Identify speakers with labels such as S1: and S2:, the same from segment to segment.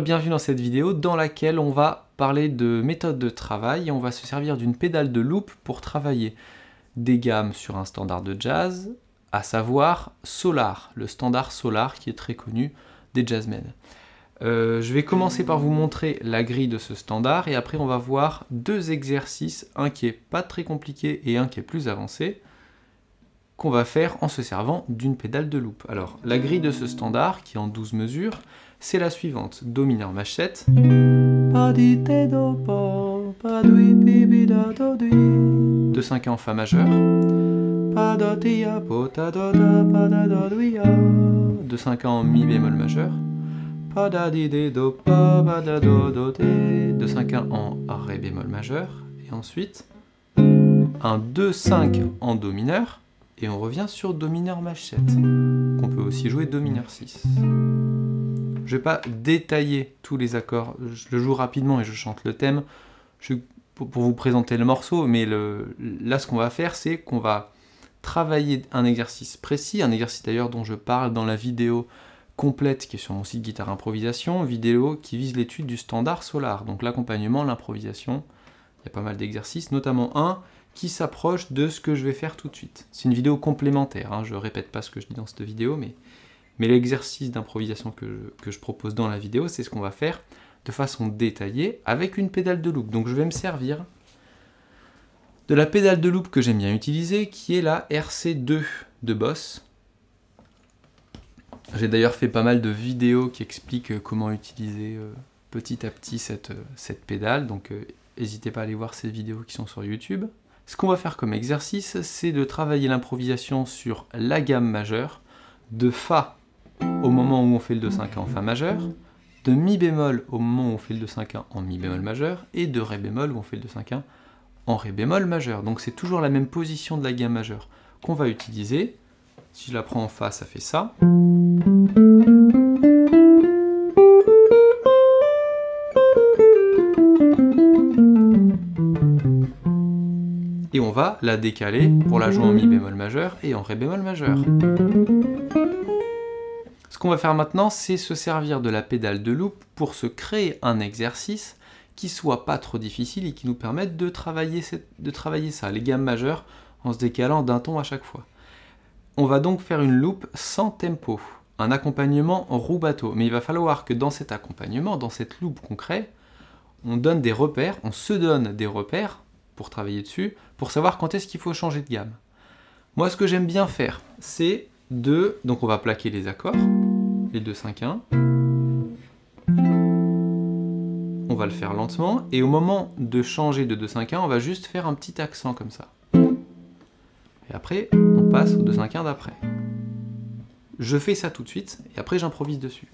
S1: bienvenue dans cette vidéo dans laquelle on va parler de méthode de travail et on va se servir d'une pédale de loop pour travailler des gammes sur un standard de jazz, à savoir Solar, le standard Solar qui est très connu des jazzmen. Euh, je vais commencer par vous montrer la grille de ce standard et après on va voir deux exercices, un qui est pas très compliqué et un qui est plus avancé, qu'on va faire en se servant d'une pédale de loop. Alors la grille de ce standard, qui est en 12 mesures, c'est la suivante. Do mineur majeur 7. De 5 en Fa majeur. De 5 en Mi bémol majeur. De 5 en Ré bémol majeur. Et ensuite, un 2-5 en Do mineur. Et on revient sur Do mineur majeur 7. Qu'on peut aussi jouer Do mineur 6. Je vais pas détailler tous les accords, je le joue rapidement et je chante le thème pour, vous présenter le morceau, mais là ce qu'on va faire c'est qu'on va travailler un exercice précis, un exercice d'ailleurs dont je parle dans la vidéo complète qui est sur mon site Guitare Improvisation, vidéo qui vise l'étude du standard Solar, donc l'accompagnement, l'improvisation. Il y a pas mal d'exercices, notamment un qui s'approche de ce que je vais faire tout de suite. C'est une vidéo complémentaire, hein, je répète pas ce que je dis dans cette vidéo, mais mais l'exercice d'improvisation que, je propose dans la vidéo, c'est ce qu'on va faire de façon détaillée avec une pédale de loop. Donc je vais me servir de la pédale de loop que j'aime bien utiliser, qui est la RC2 de Boss. J'ai d'ailleurs fait pas mal de vidéos qui expliquent comment utiliser euh, petit à petit cette, euh, pédale, donc euh, n'hésitez pas à aller voir ces vidéos qui sont sur YouTube. Ce qu'on va faire comme exercice, c'est de travailler l'improvisation sur la gamme majeure, de Fa au moment où on fait le 2-5 en Fa majeur, de Mi bémol au moment où on fait le 2-5 en Mi bémol majeur, et de Ré bémol où on fait le 2-5 en Ré bémol majeur. Donc c'est toujours la même position de la gamme majeure qu'on va utiliser. Si je la prends en Fa, ça fait ça. Et on va la décaler pour la jouer en Mi bémol majeur et en Ré bémol majeur qu'on va faire maintenant, c'est se servir de la pédale de loop pour se créer un exercice qui soit pas trop difficile et qui nous permette de travailler, ça, les gammes majeures, en se décalant d'un ton à chaque fois. On va donc faire une loop sans tempo, un accompagnement roue-bateau. Mais il va falloir que dans cet accompagnement, dans cette loop qu'on crée, on donne des repères, on se donne des repères pour travailler dessus, pour savoir quand est-ce qu'il faut changer de gamme. Moi, ce que j'aime bien faire, c'est de... Donc on va plaquer les accords les 2 5 1. On va le faire lentement et au moment de changer de 2 5 1, on va juste faire un petit accent comme ça. Et après, on passe au 2 5 1 d'après. Je fais ça tout de suite et après j'improvise dessus.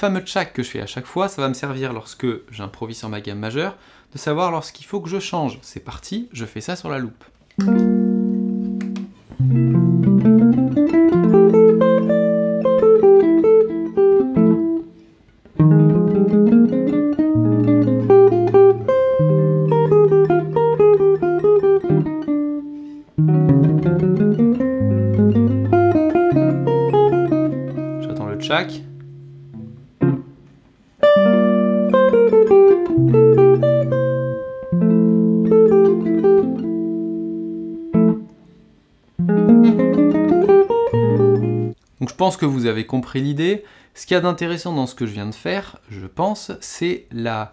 S1: Fameux check que je fais à chaque fois, ça va me servir lorsque j'improvise sur ma gamme majeure, de savoir lorsqu'il faut que je change. C'est parti, je fais ça sur la loupe. Pense que vous avez compris l'idée. Ce qu'il y a d'intéressant dans ce que je viens de faire, je pense, c'est la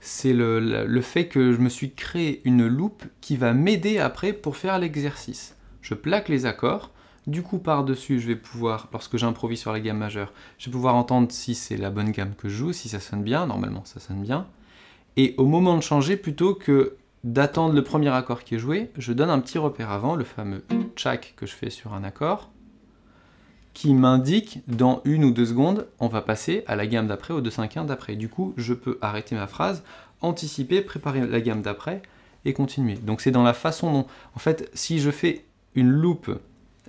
S1: c'est le, le, fait que je me suis créé une loupe qui va m'aider après pour faire l'exercice. Je plaque les accords, du coup par-dessus je vais pouvoir, lorsque j'improvise sur la gamme majeure, je vais pouvoir entendre si c'est la bonne gamme que je joue, si ça sonne bien, normalement ça sonne bien. Et au moment de changer, plutôt que d'attendre le premier accord qui est joué, je donne un petit repère avant, le fameux check que je fais sur un accord, qui m'indique dans une ou deux secondes, on va passer à la gamme d'après, au 2-5-1 d'après. Du coup, je peux arrêter ma phrase, anticiper, préparer la gamme d'après, et continuer. Donc c'est dans la façon dont, en fait, si je fais une loupe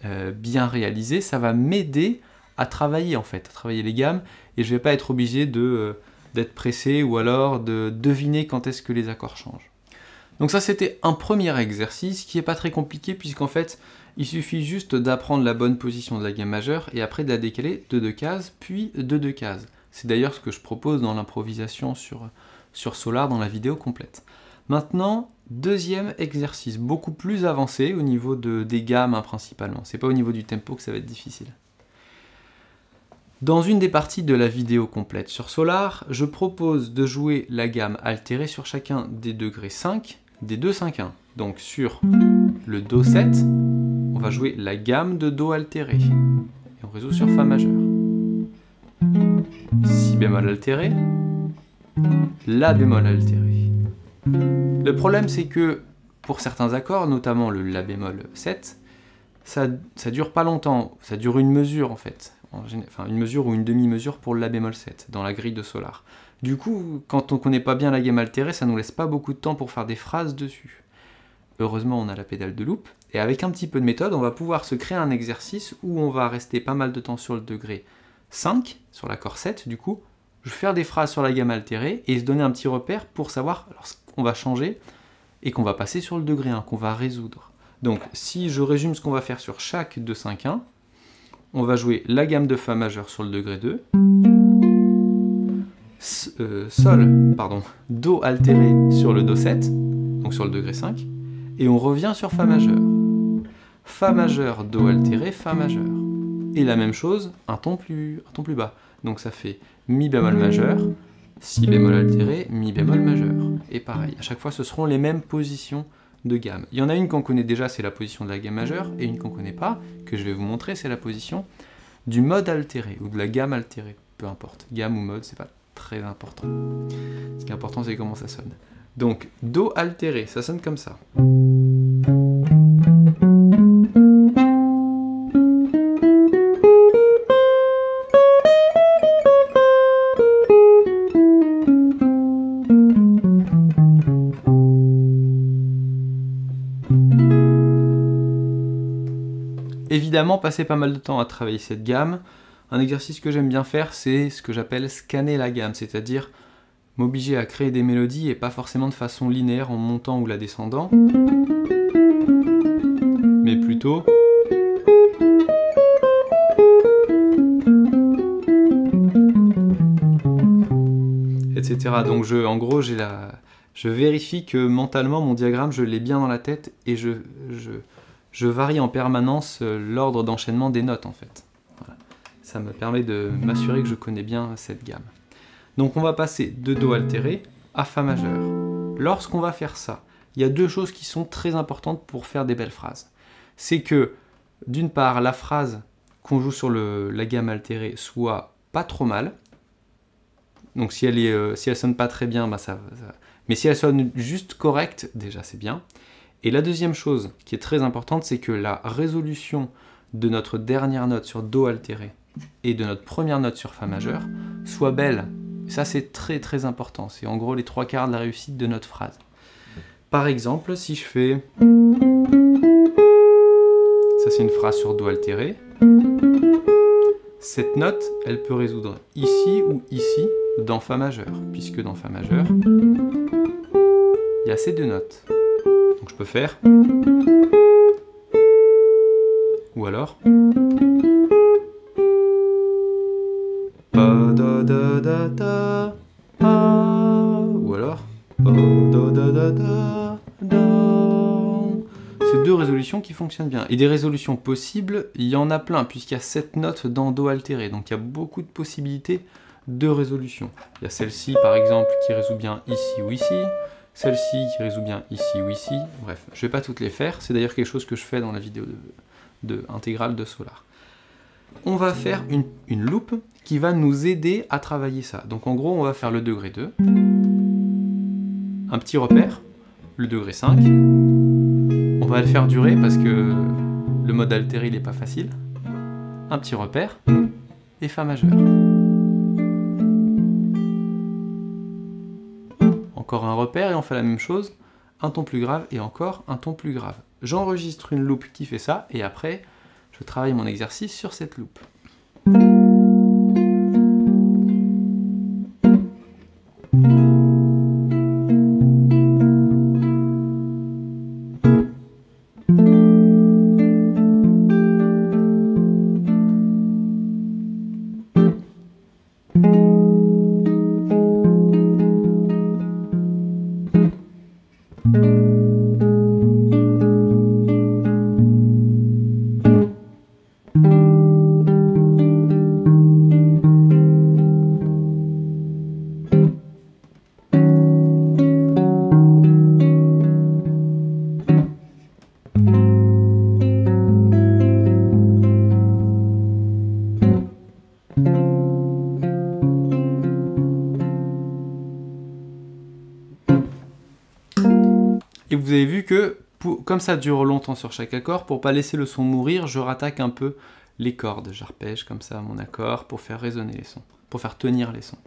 S1: euh, bien réalisée, ça va m'aider à travailler en fait, à travailler les gammes, et je vais pas être obligé euh, d'être pressé ou alors de deviner quand est-ce que les accords changent. Donc ça c'était un premier exercice qui est pas très compliqué puisqu'en fait il suffit juste d'apprendre la bonne position de la gamme majeure et après de la décaler de deux cases puis de deux cases. C'est d'ailleurs ce que je propose dans l'improvisation sur, sur Solar dans la vidéo complète. Maintenant, deuxième exercice, beaucoup plus avancé au niveau de, des gammes hein, principalement. C'est pas au niveau du tempo que ça va être difficile. Dans une des parties de la vidéo complète sur Solar, je propose de jouer la gamme altérée sur chacun des degrés 5 des deux 5-1. Donc sur le Do 7, on va jouer la gamme de Do altéré. Et on résout sur Fa majeur. Si bémol altéré, La bémol altéré. Le problème c'est que pour certains accords, notamment le La bémol 7, ça, ça dure pas longtemps, ça dure une mesure en fait. enfin une mesure ou une demi-mesure pour le La bémol 7 dans la grille de Solar. Du coup, quand on connaît pas bien la gamme altérée, ça nous laisse pas beaucoup de temps pour faire des phrases dessus. Heureusement, on a la pédale de loop, et avec un petit peu de méthode, on va pouvoir se créer un exercice où on va rester pas mal de temps sur le degré 5, sur l'accord 7 du coup, je faire des phrases sur la gamme altérée et se donner un petit repère pour savoir qu'on va changer et qu'on va passer sur le degré 1, qu'on va résoudre. Donc si je résume ce qu'on va faire sur chaque 2 5 1, on va jouer la gamme de Fa majeur sur le degré 2, euh, Sol, pardon, Do altéré sur le Do 7, donc sur le degré 5, et on revient sur Fa majeur. Fa majeur, Do altéré, Fa majeur. Et la même chose, un ton plus, un ton plus bas. Donc ça fait Mi bémol majeur, Si bémol altéré, Mi bémol majeur. Et pareil, à chaque fois ce seront les mêmes positions de gamme. Il y en a une qu'on connaît déjà, c'est la position de la gamme majeure, et une qu'on ne connaît pas, que je vais vous montrer, c'est la position du mode altéré, ou de la gamme altérée, peu importe. Gamme ou mode, c'est pas très important. Ce qui est important, c'est comment ça sonne. Donc, Do altéré, ça sonne comme ça. Évidemment, passer pas mal de temps à travailler cette gamme, un exercice que j'aime bien faire, c'est ce que j'appelle scanner la gamme, c'est-à-dire m'obliger à créer des mélodies et pas forcément de façon linéaire en montant ou la descendant, mais plutôt etc. Donc je, en gros, j'ai la, je vérifie que mentalement mon diagramme, je l'ai bien dans la tête et je, je, varie en permanence euh, l'ordre d'enchaînement des notes en fait ça me permet de m'assurer que je connais bien cette gamme. Donc on va passer de Do altéré à Fa majeur. Lorsqu'on va faire ça, il y a deux choses qui sont très importantes pour faire des belles phrases. C'est que, d'une part, la phrase qu'on joue sur la gamme altérée soit pas trop mal. Donc si elle, est, euh, si elle sonne pas très bien, bah ça, mais si elle sonne juste correcte, déjà c'est bien. Et la deuxième chose qui est très importante, c'est que la résolution de notre dernière note sur Do altéré et de notre première note sur Fa majeur soit belle. ça, c'est très très important. C'est en gros les trois quarts de la réussite de notre phrase. Par exemple, si je fais... Ça, c'est une phrase sur Do altéré. Cette note, elle peut résoudre ici ou ici dans Fa majeur, puisque dans Fa majeur, il y a ces deux notes. Donc je peux faire... Ou alors... C'est deux résolutions qui fonctionnent bien. Et des résolutions possibles, il y en a plein, puisqu'il y a sept notes dans Do altéré. Donc il y a beaucoup de possibilités de résolution. Il y a celle-ci, par exemple, qui résout bien ici ou ici. Celle-ci qui résout bien ici ou ici. Bref, je ne vais pas toutes les faire. C'est d'ailleurs quelque chose que je fais dans la vidéo de, de intégrale de Solar. On va faire une, une loupe qui va nous aider à travailler ça. Donc en gros, on va faire le degré 2, un petit repère, le degré 5. On va le faire durer parce que le mode altéré, n'est pas facile. Un petit repère, et Fa majeur. Encore un repère et on fait la même chose un ton plus grave et encore un ton plus grave. J'enregistre une loupe qui fait ça et après je travaille mon exercice sur cette loupe. Comme ça dure longtemps sur chaque accord, pour pas laisser le son mourir, je rattaque un peu les cordes. J'arpège comme ça mon accord pour faire résonner les sons, pour faire tenir les sons.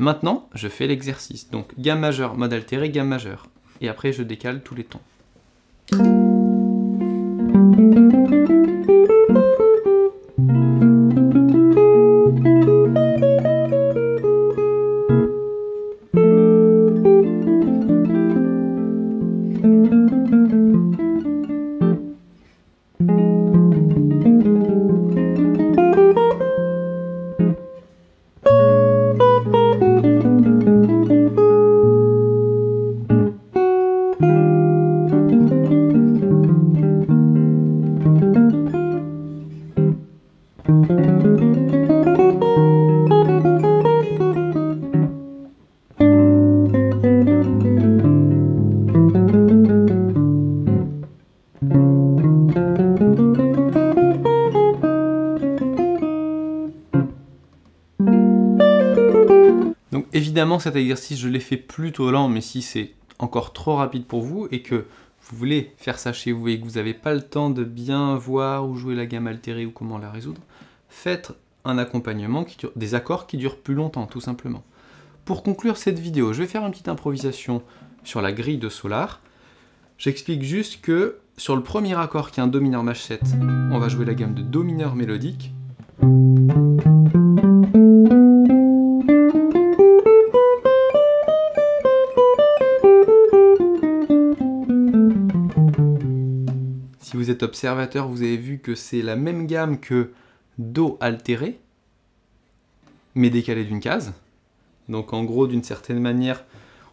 S1: Maintenant, je fais l'exercice. Donc, gamme majeure, mode altéré, gamme majeure. Et après, je décale tous les tons. Évidemment cet exercice je l'ai fait plutôt lent mais si c'est encore trop rapide pour vous et que vous voulez faire ça chez vous et que vous n'avez pas le temps de bien voir ou jouer la gamme altérée ou comment la résoudre, faites un accompagnement, des accords qui durent plus longtemps tout simplement. Pour conclure cette vidéo, je vais faire une petite improvisation sur la grille de Solar. J'explique juste que sur le premier accord qui est un Do mineur Maj 7, on va jouer la gamme de Do mineur mélodique. Observateur, vous avez vu que c'est la même gamme que Do altéré, mais décalé d'une case. Donc en gros, d'une certaine manière,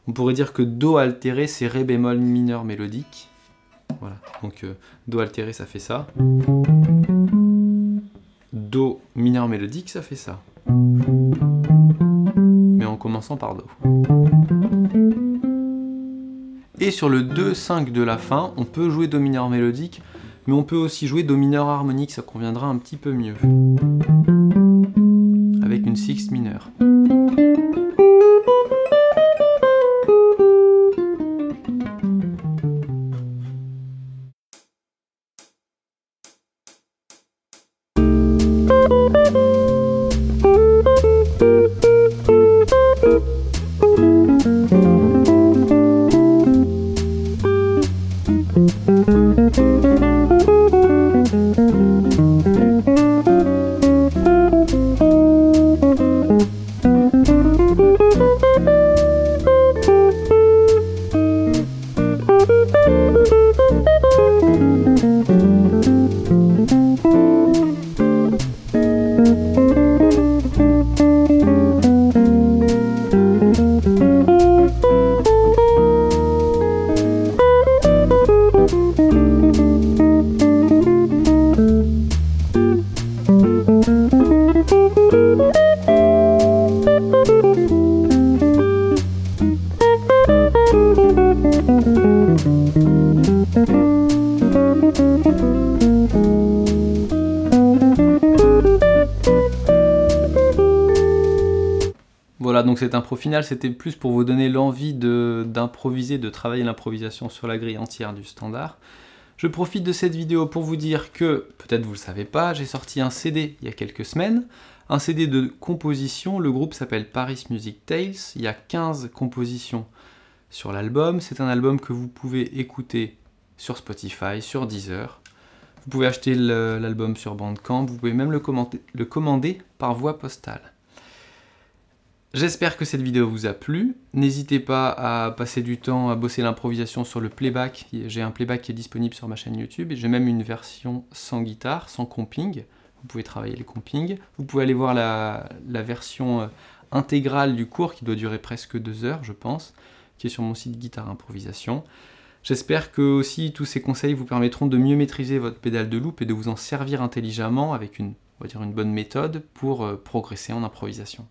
S1: on pourrait dire que Do altéré, c'est Ré bémol mineur mélodique. Voilà, donc euh, Do altéré, ça fait ça. Do mineur mélodique, ça fait ça. Mais en commençant par Do. Et sur le 2-5 de la fin, on peut jouer Do mineur mélodique, mais on peut aussi jouer Do mineur harmonique, ça conviendra un petit peu mieux. Avec une sixte mineure. Donc cet impro final, c'était plus pour vous donner l'envie d'improviser, de, travailler l'improvisation sur la grille entière du standard. Je profite de cette vidéo pour vous dire que, peut-être vous le savez pas, j'ai sorti un CD il y a quelques semaines, un CD de composition, le groupe s'appelle Paris Music Tales, il y a 15 compositions sur l'album. C'est un album que vous pouvez écouter sur Spotify, sur Deezer. Vous pouvez acheter l'album sur Bandcamp, vous pouvez même le commander par voie postale. J'espère que cette vidéo vous a plu. N'hésitez pas à passer du temps à bosser l'improvisation sur le playback. J'ai un playback qui est disponible sur ma chaîne YouTube et j'ai même une version sans guitare, sans comping. Vous pouvez travailler les compings. Vous pouvez aller voir la, version euh, intégrale du cours qui doit durer presque deux heures, je pense, qui est sur mon site Guitare Improvisation. J'espère que aussi tous ces conseils vous permettront de mieux maîtriser votre pédale de loop et de vous en servir intelligemment avec une, on va dire une bonne méthode pour euh, progresser en improvisation.